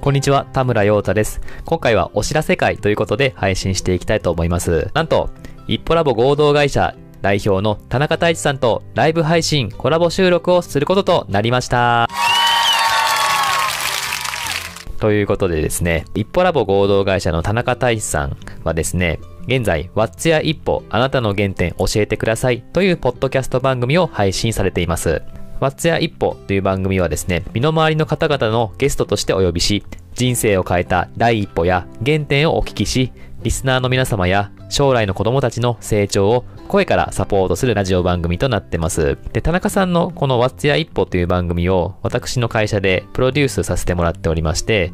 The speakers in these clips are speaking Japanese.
こんにちは、田村陽太です。今回はお知らせ会ということで配信していきたいと思います。なんと、一歩ラボ合同会社代表の田中太一さんとライブ配信、コラボ収録をすることとなりました。ということでですね、一歩ラボ合同会社の田中太一さんはですね、現在、ワッツや一歩、あなたの原点教えてくださいというポッドキャスト番組を配信されています。What's your 一歩という番組はですね、身の回りの方々のゲストとしてお呼びし、人生を変えた第一歩や原点をお聞きし、リスナーの皆様や将来の子供たちの成長を声からサポートするラジオ番組となってます。で、田中さんのこの What's your 一歩という番組を私の会社でプロデュースさせてもらっておりまして、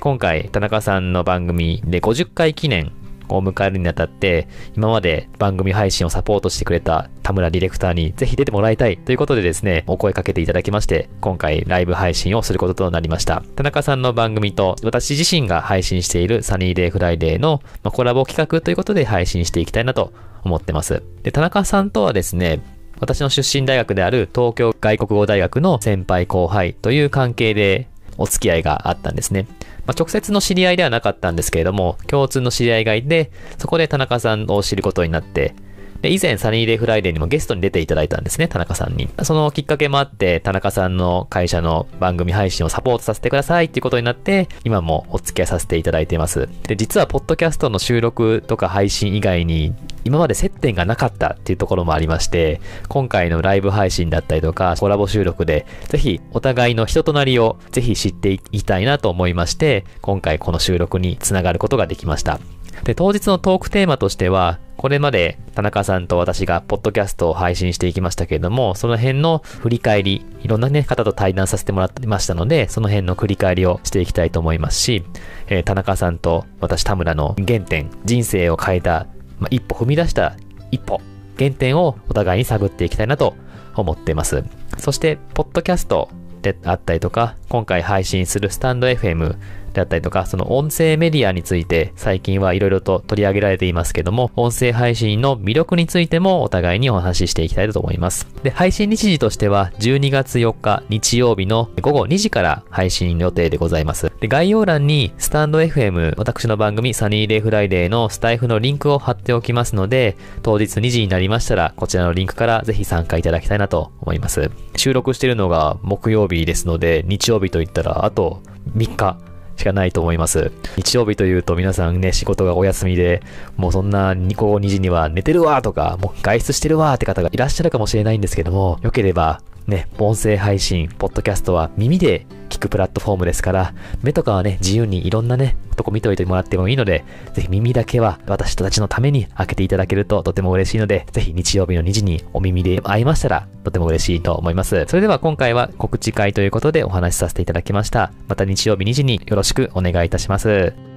今回田中さんの番組で50回記念を迎えるにあたって、今まで番組配信をサポートしてくれた田村ディレクターにぜひ出てもらいたいということでですね、お声かけていただきまして、今回ライブ配信をすることとなりました。田中さんの番組と私自身が配信しているサニーデイフライデーのコラボ企画ということで配信していきたいなと思ってます。で、田中さんとはですね、私の出身大学である東京外国語大学の先輩後輩という関係でお付き合いがあったんですね。まあ、直接の知り合いではなかったんですけれども、共通の知り合いがいて、そこで田中さんを知ることになって、で、以前サニーデイフライデーにもゲストに出ていただいたんですね、田中さんに。そのきっかけもあって、田中さんの会社の番組配信をサポートさせてくださいっていうことになって、今もお付き合いさせていただいています。で、実はポッドキャストの収録とか配信以外に、今まで接点がなかったっていうところもありまして、今回のライブ配信だったりとか、コラボ収録で、ぜひお互いの人となりをぜひ知っていきたいなと思いまして、今回この収録につながることができました。で、当日のトークテーマとしては、これまで田中さんと私がポッドキャストを配信していきましたけれども、その辺の振り返り、いろんなね、方と対談させてもらってましたので、その辺の繰り返りをしていきたいと思いますし、えー田中さんと私田村の原点、人生を変えた、まあ、一歩踏み出した一歩、原点をお互いに探っていきたいなと思っています。そして、ポッドキャストであったりとか、今回配信するスタンド FM であったりとか、その音声メディアについて最近はいろいろと取り上げられていますけども、音声配信の魅力についてもお互いにお話ししていきたいと思います。で、配信日時としては12月4日日曜日の午後2時から配信予定でございます。で、概要欄にスタンド FM、私の番組サニーデイフライデーのスタイフのリンクを貼っておきますので、当日2時になりましたら、こちらのリンクからぜひ参加いただきたいなと思います。収録しているのが木曜日ですので、日曜日といったらあと3日しかないと思います。日曜日というと皆さんね、仕事がお休みで、もうそんな午後2時には寝てるわとか、もう外出してるわって方がいらっしゃるかもしれないんですけども、よければね、音声配信、ポッドキャストは耳で聞くプラットフォームですから、目とかはね、自由にいろんなね、とこ見ておいてもらってもいいので、ぜひ耳だけは私たちのために開けていただけるととても嬉しいので、ぜひ日曜日の2時にお耳で会いましたら、とても嬉しいと思います。それでは今回は告知会ということでお話しさせていただきました。また日曜日2時によろしくお願いいたします。